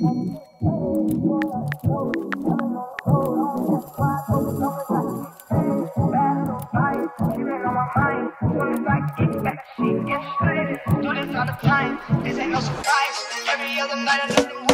Every other night I know the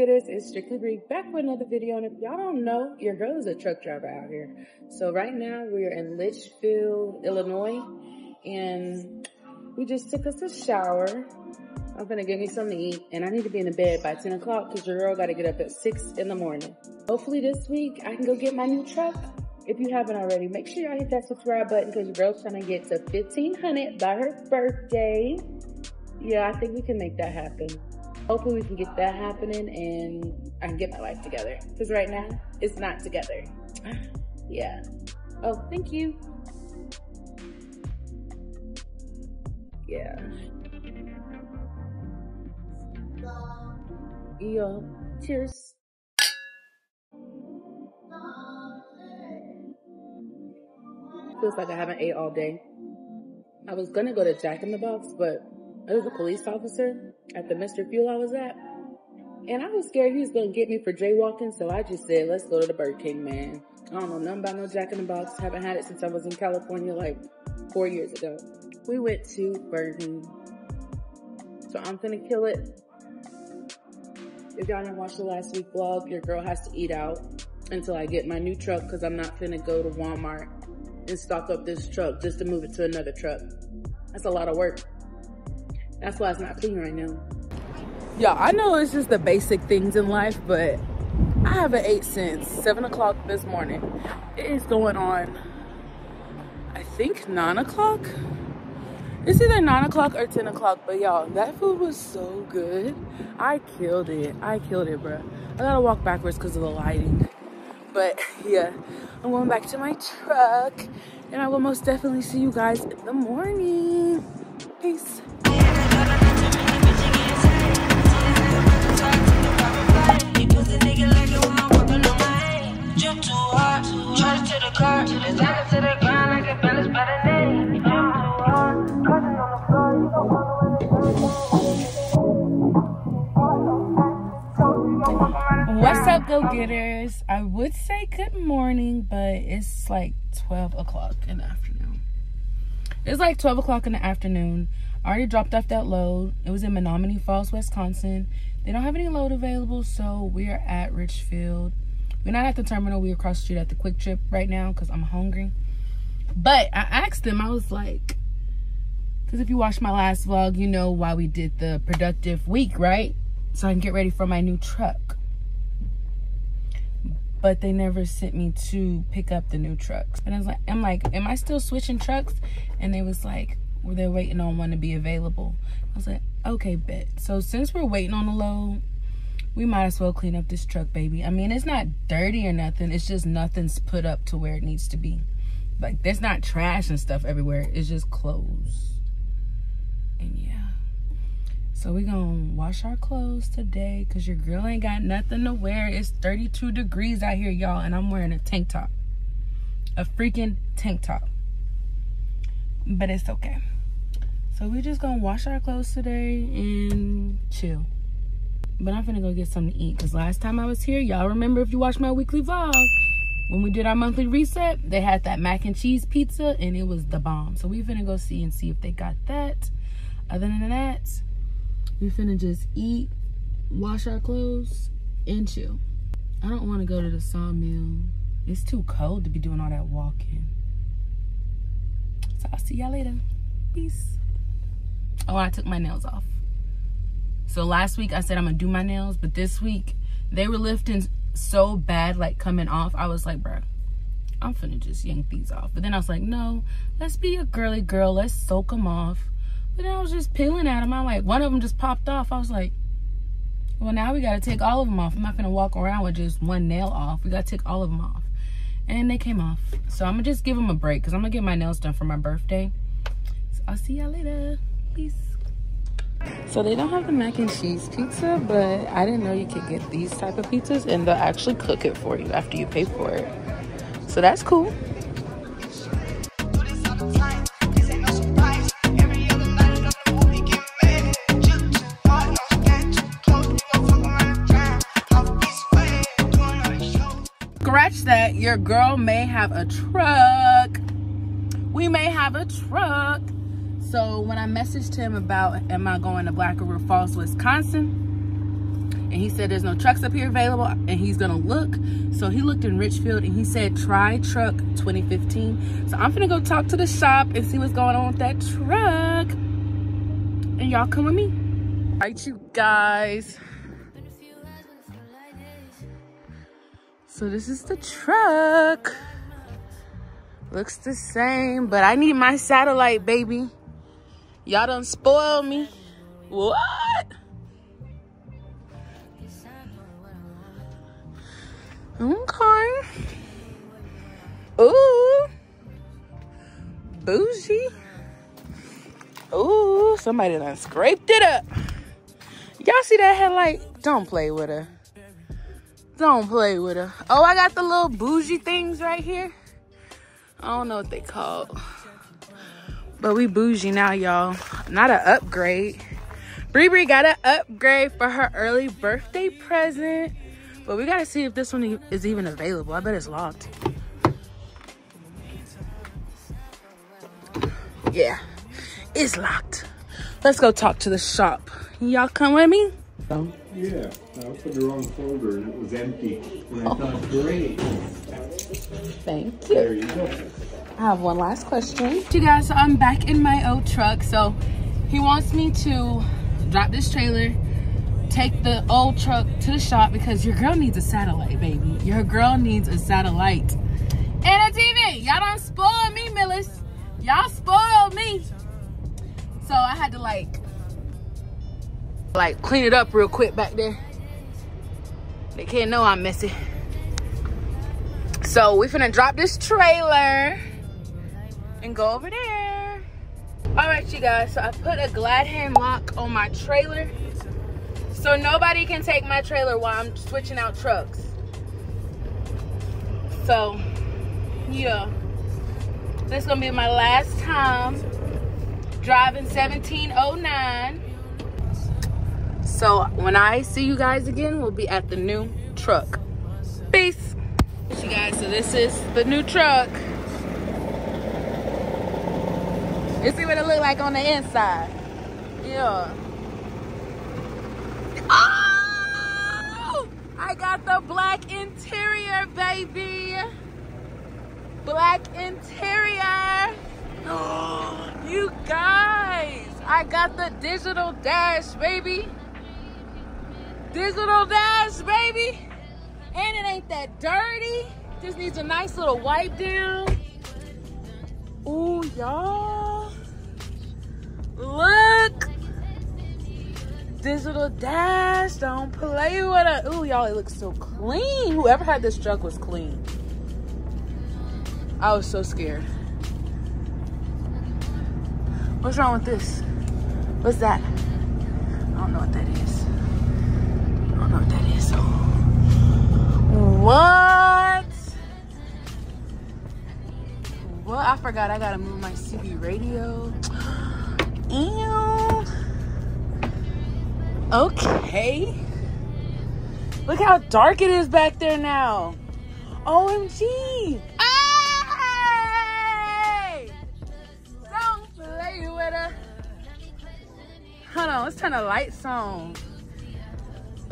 getters? It's Strictly Bre back with another video. And if y'all don't know, your girl is a truck driver out here. So right now we're in Litchfield, Illinois, and we just took us a shower. I'm gonna get me something to eat, and I need to be in the bed by 10 o'clock because your girl got to get up at 6 in the morning. Hopefully this week I can go get my new truck. If you haven't already, make sure y'all hit that subscribe button because your girl's trying to get to 1500 by her birthday. Yeah, I think we can make that happen. Hopefully we can get that happening and I can get my life together. Because right now, it's not together. Yeah. Oh, thank you. Yeah. Yeah. Cheers. Feels like I haven't ate all day. I was gonna go to Jack in the Box, but there was a police officer at the Mr. Fuel I was at. And I was scared he was gonna get me for jaywalking, so I just said, let's go to the Burger King, man. I don't know nothing about no Jack in the Box. Haven't had it since I was in California like four years ago. We went to Burger King. So I'm gonna kill it. If y'all didn't watch the last week vlog, your girl has to eat out until I get my new truck because I'm not gonna go to Walmart and stock up this truck just to move it to another truck. That's a lot of work. That's why it's not clean right now. Y'all, I know it's just the basic things in life, but I haven't ate since 7 o'clock this morning. It is going on, I think 9 o'clock? It's either 9 o'clock or 10 o'clock, but y'all, that food was so good. I killed it. I killed it, bro. I gotta walk backwards because of the lighting. But yeah, I'm going back to my truck and I will most definitely see you guys in the morning. Peace. What's up, go getters? I would say good morning, but it's like 12 o'clock in the afternoon. It's like 12 o'clock in the afternoon. I already dropped off that load. It was in Menomonee Falls, Wisconsin. They don't have any load available, so we are at Richfield. We're not at the terminal. We're across the street at the QuikTrip right now because I'm hungry. But I asked them, I was like, because if you watched my last vlog, you know why we did the productive week, right? So I can get ready for my new truck. But they never sent me to pick up the new trucks. And I was like, I'm like, am I still switching trucks? And they was like, well, they're waiting on one to be available. I was like, okay, bet. So since we're waiting on the load, we might as well clean up this truck, baby. I mean, it's not dirty or nothing. It's just nothing's put up to where it needs to be. Like, there's not trash and stuff everywhere. It's just clothes. And yeah. So we gonna wash our clothes today because your girl ain't got nothing to wear. It's 32 degrees out here, y'all, and I'm wearing a tank top. A freaking tank top. But it's okay. So we just gonna wash our clothes today and chill. But I'm finna go get something to eat because last time I was here, y'all remember if you watched my weekly vlog, when we did our monthly reset, they had that mac and cheese pizza and it was the bomb. So we finna go see and see if they got that. Other than that, we finna just eat, wash our clothes, and chill. I don't want to go to the sawmill. It's too cold to be doing all that walking. So I'll see y'all later. Peace. Oh, I took my nails off. So last week I said I'm gonna do my nails, but this week they were lifting so bad, like coming off. I was like, bruh, I'm finna just yank these off. But then I was like, no, let's be a girly girl. Let's soak them off. But then I was just peeling at them. I'm like, one of them just popped off. I was like, well, now we gotta take all of them off. I'm not gonna walk around with just one nail off. We gotta take all of them off. And they came off. So I'm gonna just give them a break because I'm gonna get my nails done for my birthday. So I'll see y'all later. Peace. So they don't have the mac and cheese pizza, but I didn't know you could get these type of pizzas and they'll actually cook it for you after you pay for it. So that's cool. Scratch that. Your girl may have a truck. We may have a truck. So when I messaged him about am I going to Black River Falls, Wisconsin, and he said there's no trucks up here available and he's gonna look. So he looked in Richfield and he said try truck 2015. So I'm gonna go talk to the shop and see what's going on with that truck. And y'all come with me. All right, you guys. So this is the truck. Looks the same, but I need my satellite, baby. Y'all done spoiled me. What? Okay. Ooh. Bougie. Ooh, somebody done scraped it up. Y'all see that headlight? Don't play with her. Don't play with her. Oh, I got the little bougie things right here. I don't know what they called. But we bougie now, y'all. Not an upgrade. Bree Bree got an upgrade for her early birthday present. But we gotta see if this one is even available. I bet it's locked. Yeah, it's locked. Let's go talk to the shop. Y'all come with me? Yeah, I opened the wrong folder and it was empty. And I thought, great, Thank you. there you go. I have one last question. You guys, so I'm back in my old truck. So he wants me to drop this trailer, take the old truck to the shop because your girl needs a satellite, baby. Your girl needs a satellite. And a TV. Y'all don't spoil me, Millis. Y'all spoiled me. So I had to like, like clean it up real quick back there. They can't know I'm messy. So we finna drop this trailer and go over there. All right, you guys, so I put a glad hand lock on my trailer so nobody can take my trailer while I'm switching out trucks. So, yeah, this gonna be my last time driving 1709. So when I see you guys again, we'll be at the new truck. Peace. You guys, so this is the new truck. Let's see what it look like on the inside. Yeah. Oh! I got the black interior, baby. Black interior. you guys, I got the digital dash, baby. Digital dash, baby. And it ain't that dirty. Just needs a nice little wipe down. Ooh, y'all. Look. Digital dash. Don't play with it. Ooh, y'all, it looks so clean. Whoever had this truck was clean. I was so scared. What's wrong with this? What's that? I don't know what that is. Don't know what that is. What? What? I forgot I gotta move my CB radio. Ew. Okay. Look how dark it is back there now. OMG. Hey! Don't play with her. Hold on, let's turn the lights on.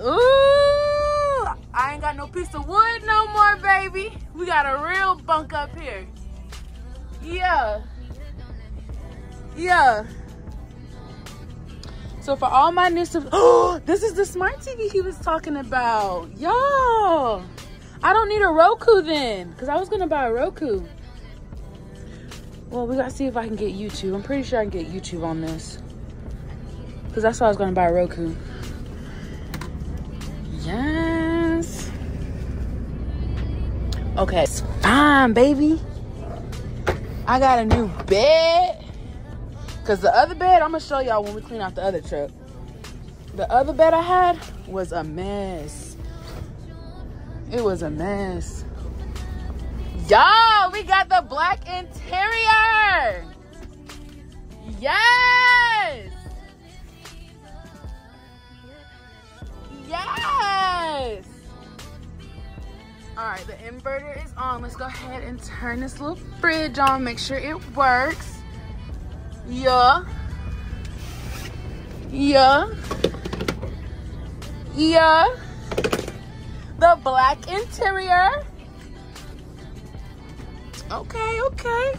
Ooh, I ain't got no piece of wood no more, baby. We got a real bunk up here. Yeah. Yeah. So for all my new oh, this is the smart TV he was talking about. Y'all, I don't need a Roku then, because I was gonna buy a Roku. Well, we gotta see if I can get YouTube. I'm pretty sure I can get YouTube on this. Because that's why I was gonna buy a Roku. Yes. Okay, it's fine, baby. I got a new bed. Because the other bed, I'm gonna show y'all when we clean out the other truck. The other bed I had was a mess. It was a mess. Y'all, we got the black interior. Inverter is on. Let's go ahead and turn this little fridge on. Make sure it works. Yeah. Yeah. Yeah. The black interior. Okay, okay.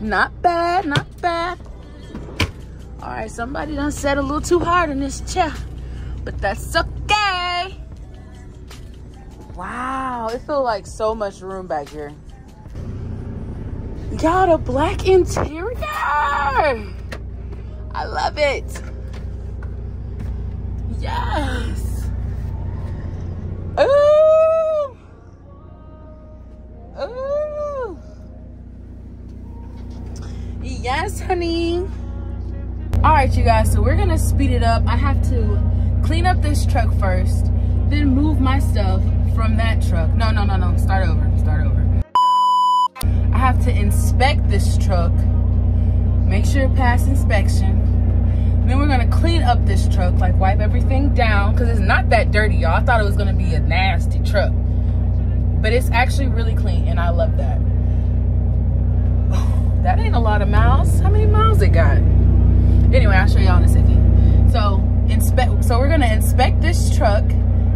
Not bad, not bad. All right, somebody done sat a little too hard in this chair, but that's okay. Wow, it feels like so much room back here. Got a black interior. I love it. Yes. Ooh. Ooh. Yes, honey. All right, you guys, so we're gonna speed it up. I have to clean up this truck first, then move my stuff from that truck. No, no, no, no, start over, start over. I have to inspect this truck, make sure it passed inspection. Then we're gonna clean up this truck, like wipe everything down, cause it's not that dirty, y'all. I thought it was gonna be a nasty truck, but it's actually really clean, and I love that. that ain't a lot of miles. How many miles it got? Anyway, I'll show y'all in a second. So inspect. So we're gonna inspect this truck,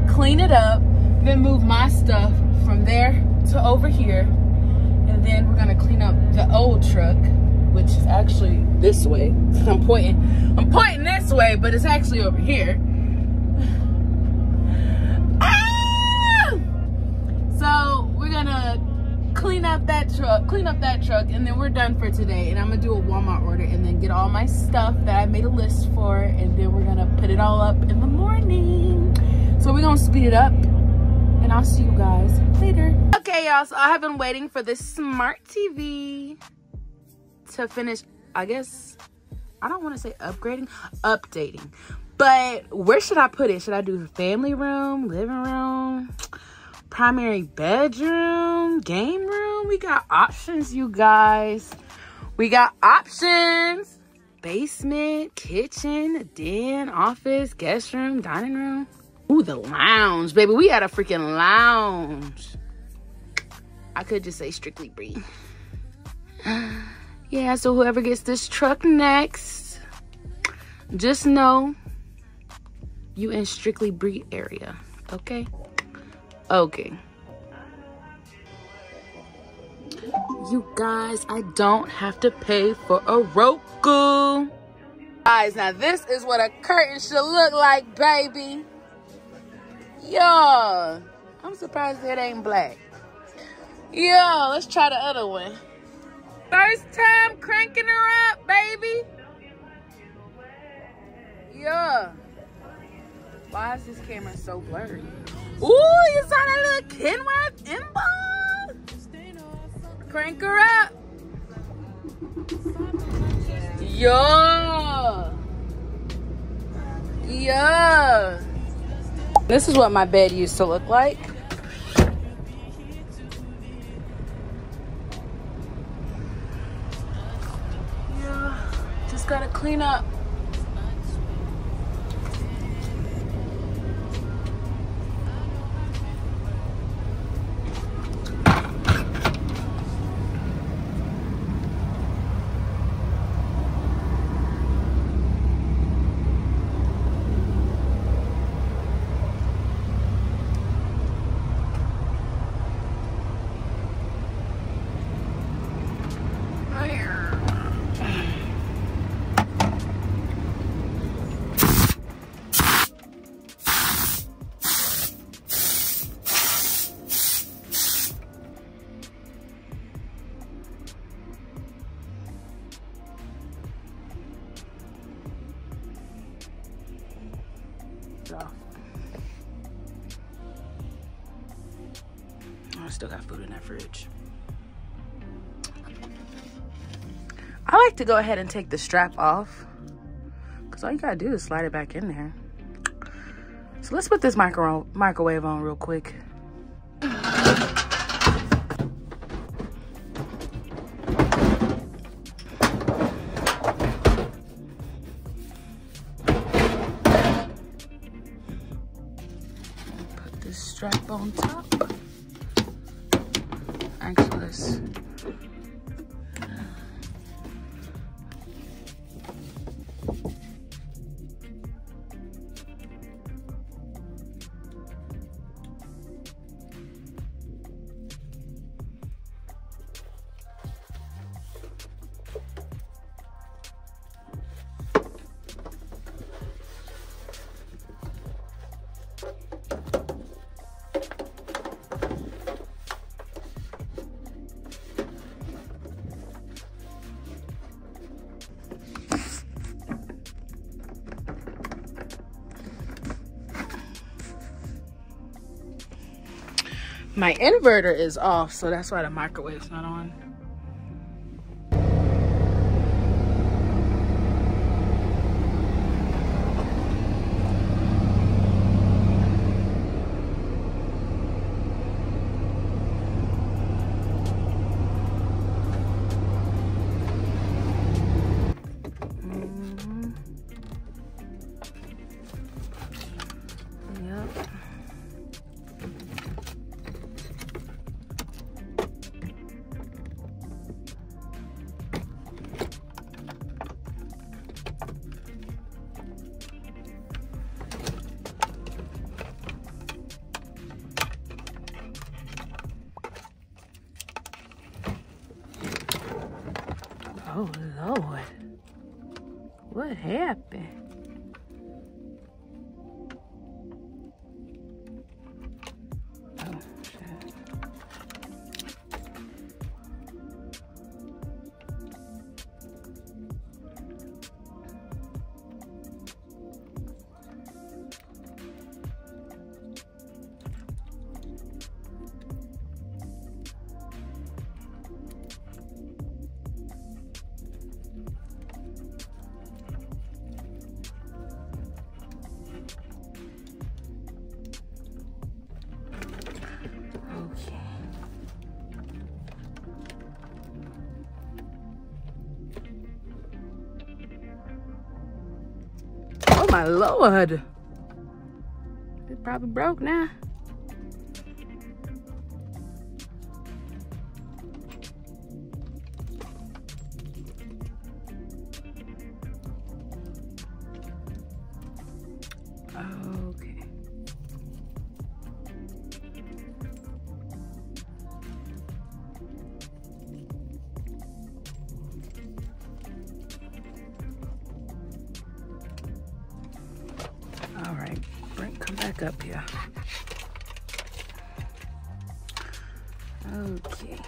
clean it up, then move my stuff from there to over here, and then we're gonna clean up the old truck, which is actually this way. I'm pointing. I'm pointing this way, but it's actually over here. Ah! So we're gonna clean up that truck, clean up that truck, and then we're done for today. And I'm gonna do a Walmart order and then get all my stuff that I made a list for, and then we're gonna put it all up in the morning. So we're gonna speed it up, and I'll see you guys later. Okay, y'all. So I have been waiting for this smart TV to finish. I guess I don't want to say upgrading, updating. But where should I put it? Should I do family room, living room? primary bedroom, game room. We got options, you guys. We got options. Basement, kitchen, den, office, guest room, dining room. Ooh, the lounge, baby. We had a freaking lounge. I could just say strictly Bre. Yeah, so whoever gets this truck next, just know you in strictly Bre area, okay? Okay. You guys, I don't have to pay for a Roku. Guys, now this is what a curtain should look like, baby. Yeah. I'm surprised it ain't black. Yeah, let's try the other one. First time cranking her up, baby. Yeah. Why is this camera so blurry? Ooh, you saw that little Kenworth inbound? Crank her up. Yeah. Yeah. This is what my bed used to look like. Yeah, just gotta clean up. Still got food in that fridge. I like to go ahead and take the strap off. Because all you gotta do is slide it back in there. So let's put this micro microwave on real quick. My inverter is off, so that's why the microwave's not on. What happened? Lord. It probably broke now. Back up here. Okay.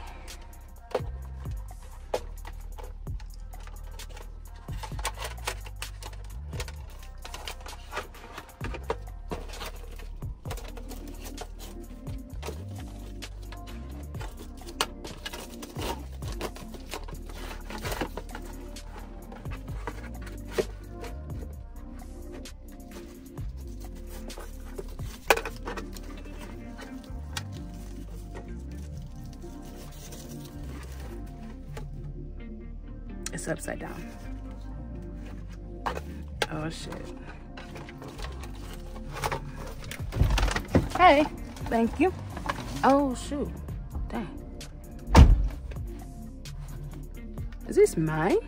It's upside down. Oh shit. Hey, thank you. Oh shoot. Dang. Is this mine?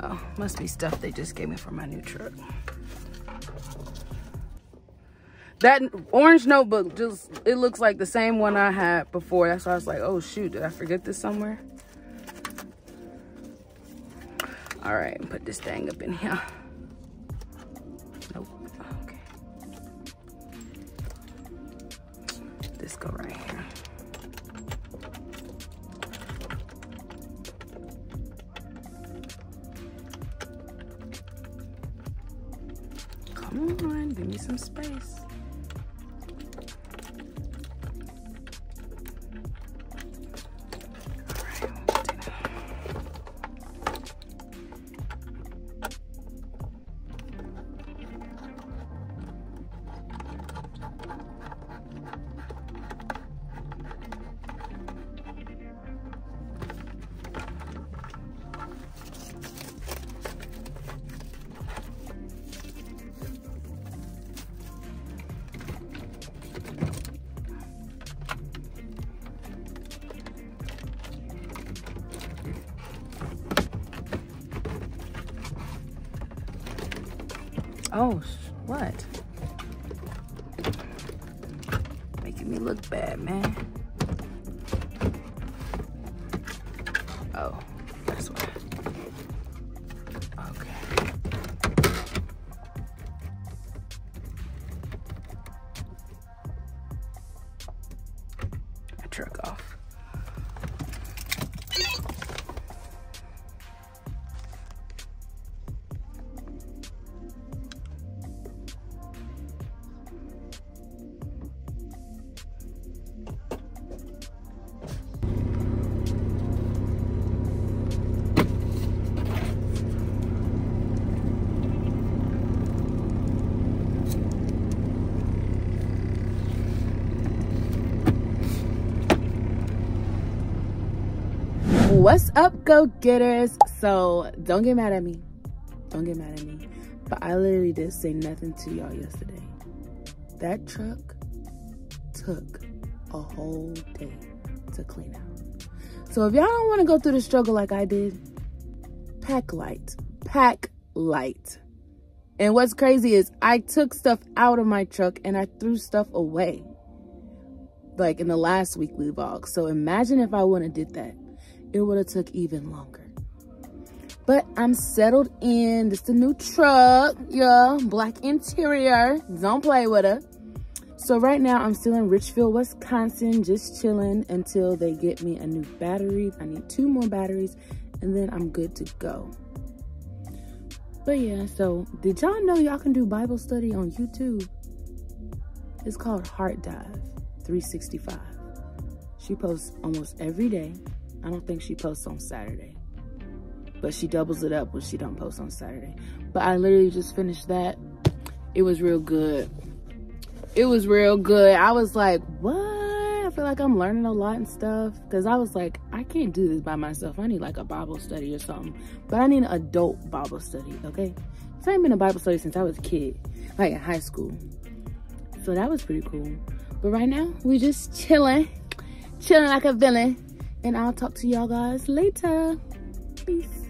Oh, must be stuff they just gave me for my new truck. That orange notebook just, it looks like the same one I had before. That's why I was like, oh shoot, did I forget this somewhere? All right, put this thing up in here. Oh, What's up, go getters? So, don't get mad at me. Don't get mad at me. But I literally did say nothing to y'all yesterday. That truck took a whole day to clean out. So, if y'all don't want to go through the struggle like I did, pack light. Pack light. And what's crazy is I took stuff out of my truck and I threw stuff away. Like in the last weekly vlog. So imagine if I wouldn't have did that it would have took even longer. But I'm settled in. This the new truck. Yeah, black interior. Don't play with it. So right now I'm still in Richfield, Wisconsin, just chilling until they get me a new battery. I need two more batteries and then I'm good to go. But yeah, so did y'all know y'all can do Bible study on YouTube? It's called Heart Dive 365. She posts almost every day. I don't think she posts on Saturday. But she doubles it up when she don't post on Saturday. But I literally just finished that. It was real good. It was real good. I was like, what? I feel like I'm learning a lot and stuff. Because I was like, I can't do this by myself. I need like a Bible study or something. But I need an adult Bible study, okay? So I ain't been a Bible study since I was a kid. Like in high school. So that was pretty cool. But right now, we just chilling. Chilling like a villain and I'll talk to y'all guys later. Peace.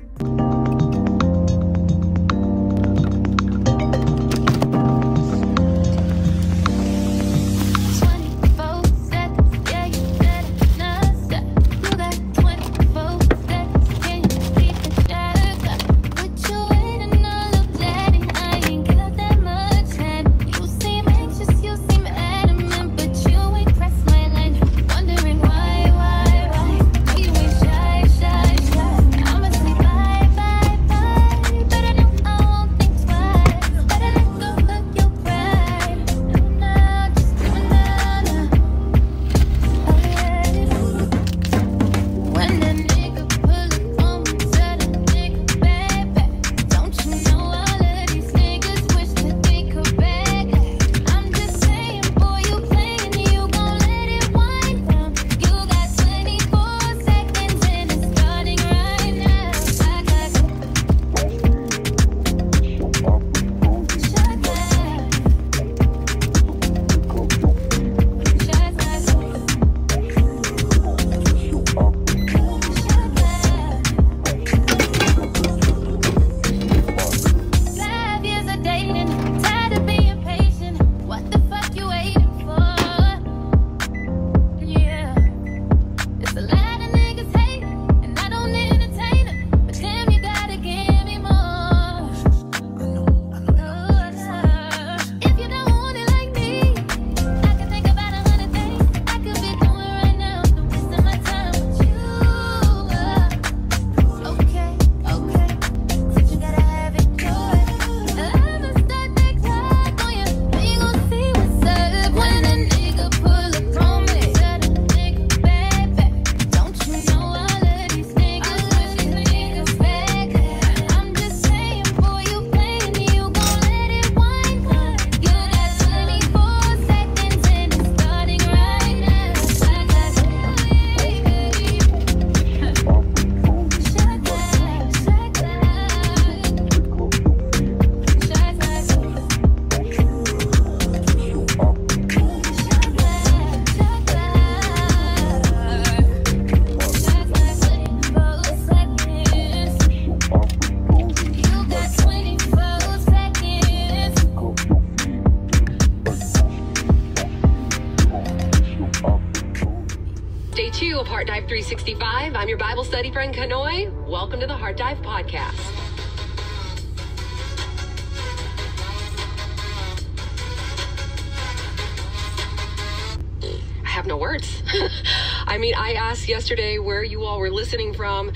Yesterday where you all were listening from,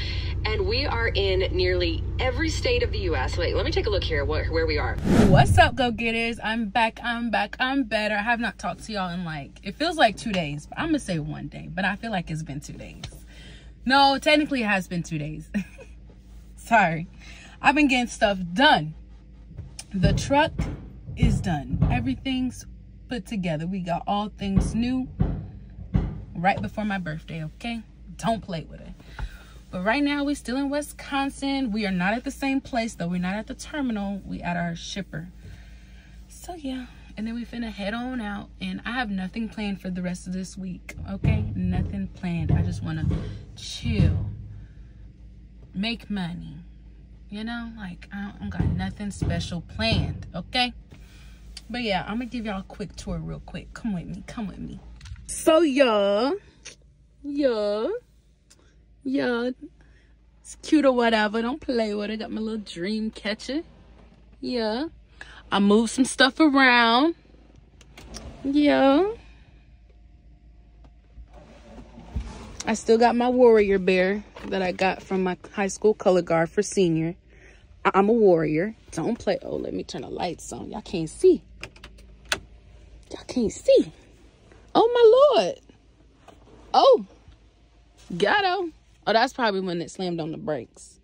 and we are in nearly every state of the U.S. Wait, let me take a look here where, where we are. What's up, go getters? I'm back. I'm back. I'm better. I have not talked to y'all in like, it feels like two days. But I'm to say one day, but I feel like it's been two days. No, technically it has been two days. Sorry. I've been getting stuff done. The truck is done. Everything's put together. We got all things new right before my birthday, okay? Don't play with it. But right now we're still in Wisconsin. We are not at the same place though. We're not at the terminal. We at our shipper. So yeah. And then we finna head on out. And I have nothing planned for the rest of this week. Okay? Nothing planned. I just wanna chill. Make money. You know? Like I don't got nothing special planned. Okay? But yeah, I'm gonna give y'all a quick tour real quick. Come with me. Come with me. So y'all. yeah. Yeah. Yeah. It's cute or whatever. Don't play with it. Got my little dream catcher. Yeah. I moved some stuff around. Yeah. I still got my warrior bear that I got from my high school color guard for senior. I'm a warrior. Don't play. Oh, let me turn the lights on. Y'all can't see. Y'all can't see. Oh, my Lord. Oh. Gatto. Oh, that's probably when it slammed on the brakes.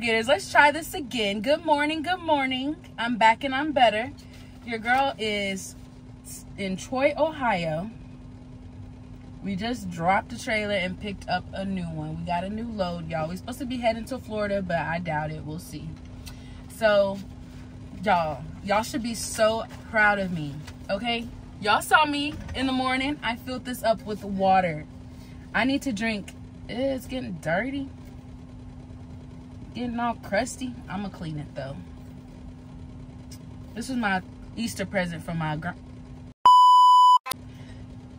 What's up, go getters? Let's try this again. Good morning, good morning. I'm back and I'm better. Your girl is in Troy, Ohio. We just dropped a trailer and picked up a new one. We got a new load, y'all. We're supposed to be heading to Florida, but I doubt it. We'll see. So, y'all, y'all should be so proud of me, okay? Y'all saw me in the morning. I filled this up with water. I need to drink. It's getting dirty getting all crusty. I'm gonna clean it though. This was my Easter present from my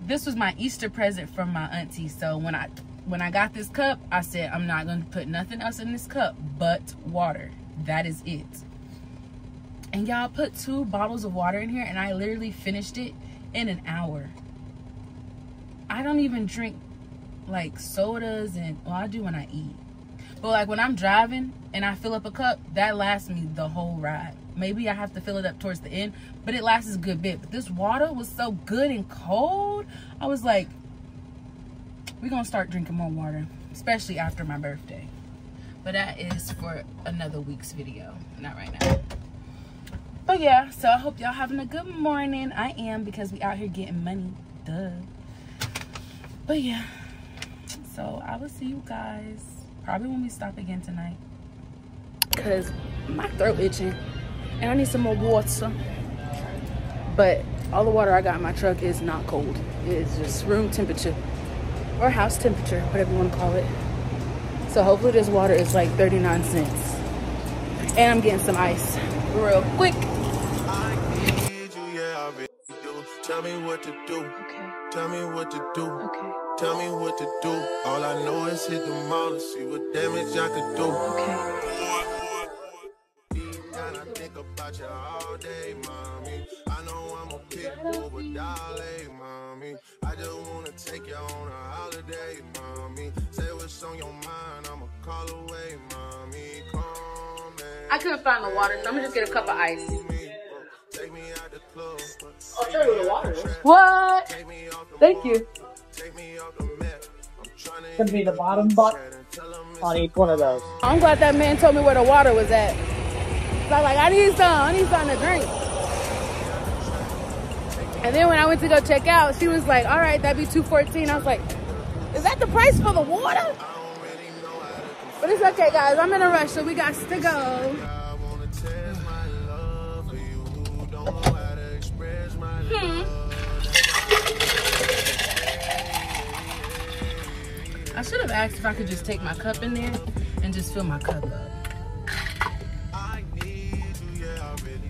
This was my Easter present from my auntie. So when I when I got this cup, I said I'm not gonna put nothing else in this cup but water. That is it. And y'all put two bottles of water in here, and I literally finished it in an hour. I don't even drink like sodas and well, I do when I eat. But like when I'm driving and I fill up a cup, that lasts me the whole ride. Maybe I have to fill it up towards the end, but it lasts a good bit. But this water was so good and cold. I was like, we're gonna start drinking more water, especially after my birthday. But that is for another week's video, not right now. But yeah, so I hope y'all having a good morning. I am because we out here getting money. Duh. But yeah. So I will see you guys probably when we stop again tonight. Cause my throat itching and I need some more water. But all the water I got in my truck is not cold. It is just room temperature or house temperature, whatever you want to call it. So hopefully this water is like 39 cents. And I'm getting some ice real quick. need you, yeah, I really do. Tell me what to do. Okay, Tell me what to do. okay, Tell me what to do. Hit the mall to see what damage I could do. okay. And I think about you all day, mommy. I know I'm a pit bull, but darling, mommy. I just wanna take you on a holiday, mommy. Say what's on your mind, I'ma call away, mommy. Come I couldn't find the water, so I'm gonna just get a cup of ice. me, take me out the club. I'll tell you the water is. What? Take me off the Thank you. Trying to Gonna be the bottom butt on each one of those. I'm glad that man told me where the water was at. So I was like, I need some. I need something to drink. And then when I went to go check out, she was like, all right, that'd be 214. I was like, is that the price for the water? But it's okay, guys. I'm in a rush, so we got to go. I wanna test my love for you. Don't know how to express my Hmm. I should have asked if I could just take my cup in there and just fill my cup up.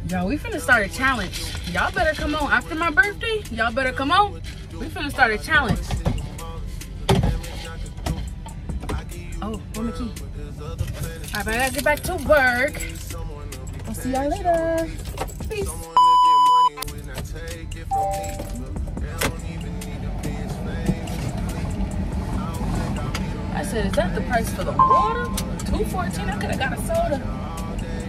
Y'all, we finna start a challenge. Y'all better come on. After my birthday, y'all better come on. We finna start a challenge. Oh, where my key? Alright, I gotta get back to work. I'll see y'all later. Peace. I said, is that the price for the water? Two fourteen. I could have got a soda. all day,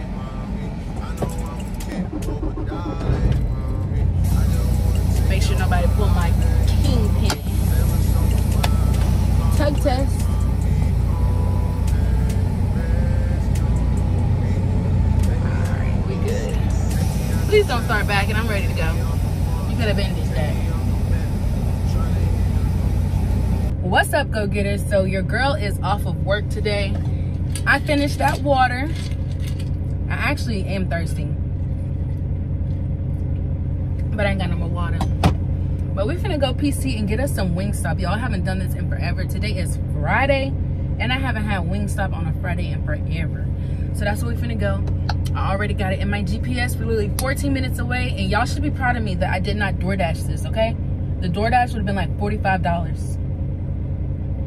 Make sure nobody pull my kingpin. Tug test. Alright, we good. Please don't start backing. I'm ready to go. You could have been ended that. What's up, go getters? So your girl is off of work today. I finished that water. I actually am thirsty. But I ain't got no more water. But we're finna go PC and get us some Wingstop. Y'all haven't done this in forever. Today is Friday, and I haven't had Wingstop on a Friday in forever. So that's where we're finna go. I already got it in my GPS. We're literally 14 minutes away, and y'all should be proud of me that I did not DoorDash this, okay? The DoorDash would have been like $45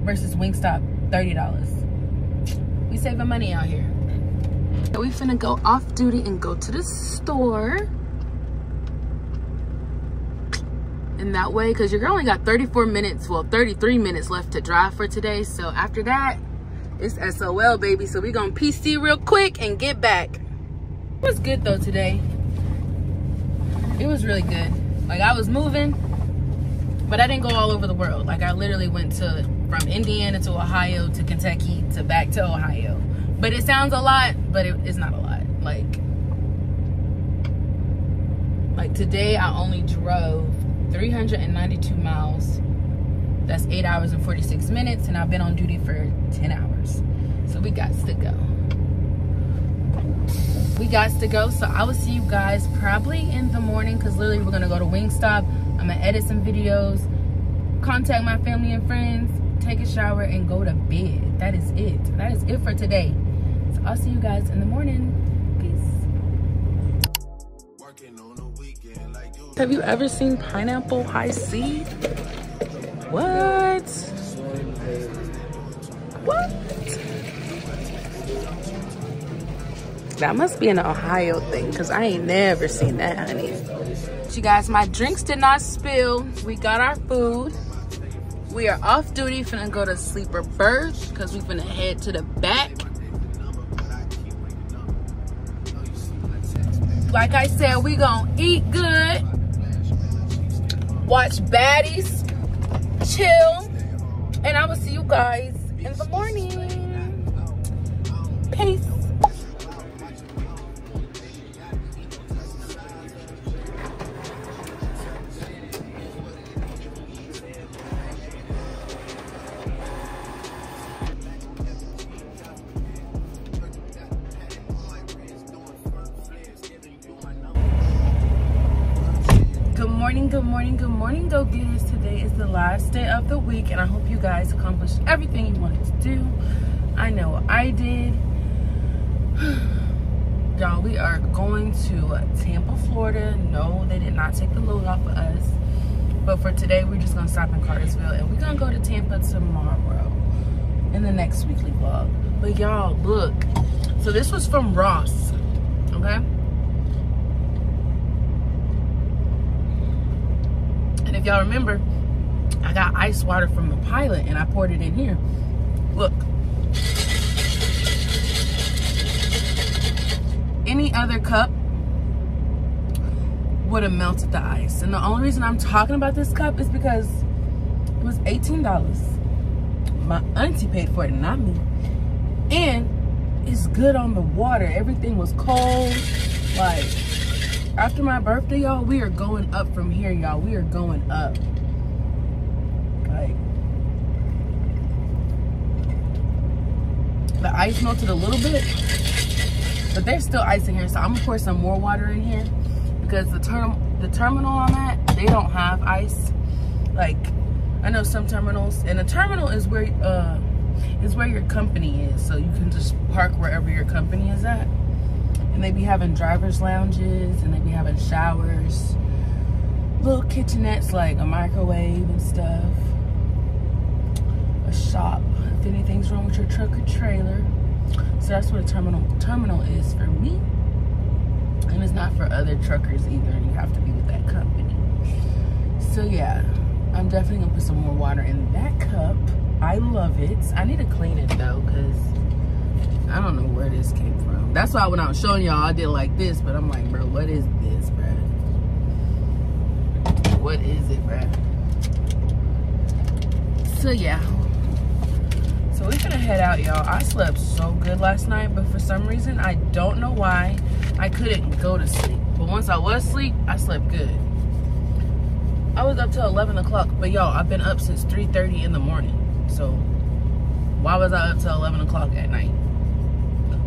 versus Wingstop, $30. We saving money out here. So we finna go off duty and go to the store. in that way because your girl only got 34 minutes well 33 minutes left to drive for today so after that it's sol baby so we gonna pc real quick and get back it was good though today it was really good like i was moving but i didn't go all over the world like i literally went to from indiana to ohio to kentucky to back to ohio but it sounds a lot but it, it's not a lot like like today i only drove 392 miles. That's eight hours and 46 minutes, and I've been on duty for 10 hours. So we got to go. We got to go. So I will see you guys probably in the morning because literally we're gonna go to Wingstop. I'm gonna edit some videos, contact my family and friends, take a shower, and go to bed. That is it. That is it for today. So I'll see you guys in the morning. Peace. working on a weekend like you. Have you ever seen pineapple Hi-C? What? What? That must be an Ohio thing because I ain't never seen that, honey. You guys, my drinks did not spill. We got our food. We are off duty, finna go to sleeper berth because we finna head to the back. Like I said, we gonna eat good, watch baddies, chill, and I will see you guys in the morning. Peace. Know I did. Y'all, we are going to Tampa, Florida. No, they did not take the load off of us. But for today, we're just gonna stop in Cartersville, and we're gonna go to Tampa tomorrow in the next weekly vlog. But y'all, look. So this was from Ross, okay? And if y'all remember, I got ice water from the pilot and I poured it in here. Look. Any other cup would have melted the ice. And the only reason I'm talking about this cup is because it was $18. My auntie paid for it, not me. And it's good on the water. Everything was cold. Like, after my birthday, y'all, we are going up from here, y'all. We are going up. Like, The ice melted a little bit, but there's still ice in here. So I'm gonna pour some more water in here because the term the terminal I'm at, they don't have ice. Like I know some terminals, and a terminal is where uh is where your company is. So you can just park wherever your company is at. And they be having driver's lounges and they be having showers, little kitchenettes like a microwave and stuff, a shop if anything's wrong with your truck or trailer. So that's what a terminal terminal is for me. And it's not for other truckers either. You have to be with that company. So yeah, I'm definitely gonna put some more water in that cup. I love it. I need to clean it though, cause I don't know where this came from. That's why when I was showing y'all, I did like this, but I'm like, bro, what is this, bro? What is it, bro? So yeah. So we're gonna head out, y'all. I slept so good last night, but for some reason, I don't know why, I couldn't go to sleep. But once I was asleep, I slept good. I was up till 11 o'clock, but y'all, I've been up since 3.30 in the morning. So why was I up till 11 o'clock at night?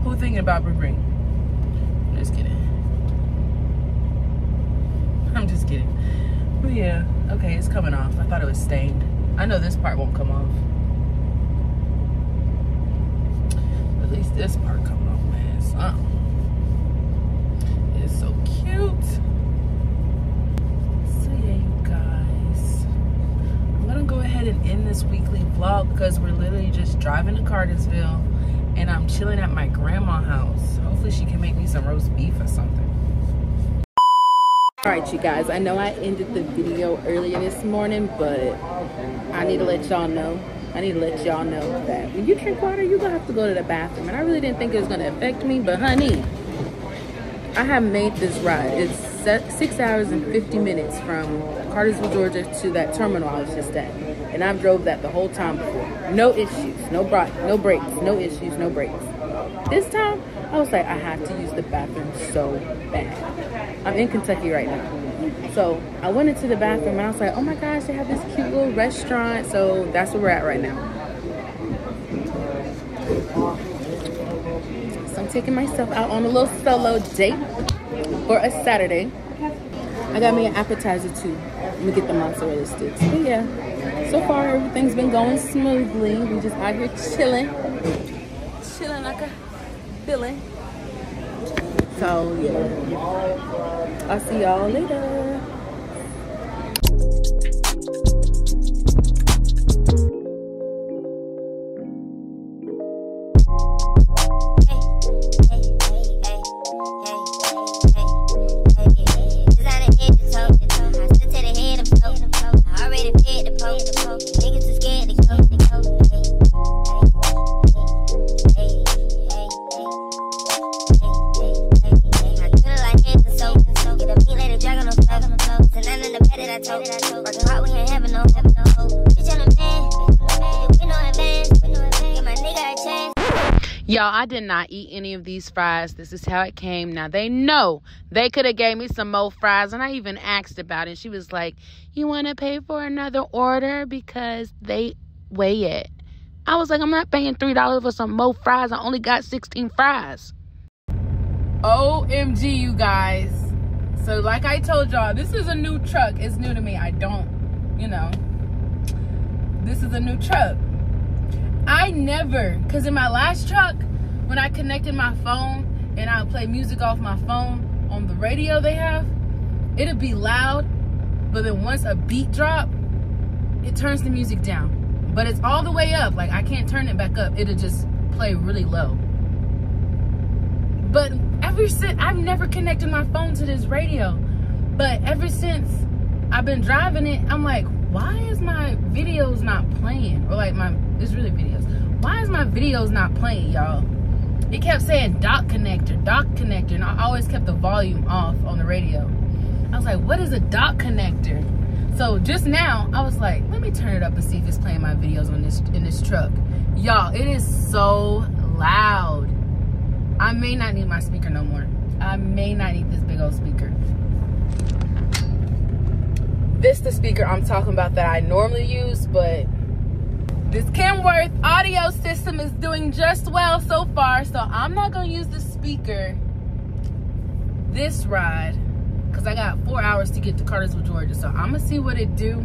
Who thinking about Bre I'm just kidding. I'm just kidding. But yeah, okay, it's coming off. I thought it was stained. I know this part won't come off. At least this part coming off, man. Something. Uh-uh. It's so cute. So yeah, you guys. I'm gonna go ahead and end this weekly vlog because we're literally just driving to Cartersville and I'm chilling at my grandma's house. Hopefully she can make me some roast beef or something. All right, you guys, I know I ended the video earlier this morning, but I need to let y'all know, I need to let y'all know that when you drink water, you're gonna have to go to the bathroom. And I really didn't think it was gonna affect me, but honey, I have made this ride. It's six hours and 50 minutes from Cartersville, Georgia to that terminal I was just at. And I've drove that the whole time before. No issues, no, bra no brakes, no issues, no brakes. This time, I was like, I have to use the bathroom so bad. I'm in Kentucky right now. So I went into the bathroom and I was like, oh my gosh, they have this cute little restaurant. So that's where we're at right now. So I'm taking myself out on a little solo date for a Saturday. I got me an appetizer too. Let me get the mozzarella sticks. But yeah, so far everything's been going smoothly. We just out here chilling. Chilling like a feeling. So yeah. I'll see y'all later. Y'all, I did not eat any of these fries. This is how it came. Now, they know they could have gave me some more fries, and I even asked about it. She was like, you want to pay for another order because they weigh it. I was like, I'm not paying $3 for some more fries. I only got 16 fries. OMG, you guys. So, like I told y'all, this is a new truck. It's new to me. I don't, you know, this is a new truck. I never, because in my last truck, when I connected my phone and I play music off my phone on the radio they have, it'd be loud, but then once a beat drop, it turns the music down. But it's all the way up. Like I can't turn it back up. It'll just play really low. But ever since, I've never connected my phone to this radio. But ever since I've been driving it, I'm like, why is my videos not playing? Or like my, it's really videos. Why is my videos not playing, y'all? It kept saying dock connector, dock connector, and I always kept the volume off on the radio. I was like, what is a dock connector? So just now, I was like, let me turn it up and see if it's playing my videos on this in this truck. Y'all, it is so loud. I may not need my speaker no more. I may not need this big old speaker. This the speaker I'm talking about that I normally use, but this Kenworth audio system is doing just well so far. So I'm not gonna use the speaker this ride because I got four hours to get to Cartersville, Georgia. So I'm gonna see what it do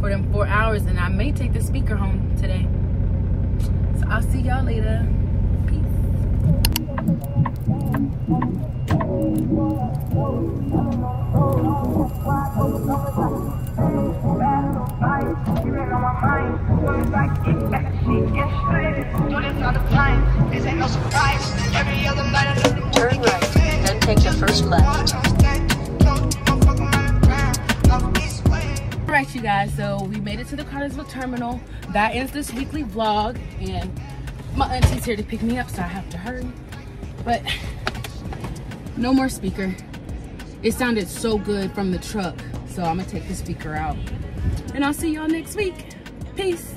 for them four hours and I may take the speaker home today. So I'll see y'all later. Peace. Turn right, then take the first left. All right, you guys. So we made it to the Cartersville terminal. That ends this weekly vlog, and my auntie's here to pick me up, so I have to hurry. But no more speaker. It sounded so good from the truck, so I'm gonna take the speaker out. And I'll see y'all next week. Peace.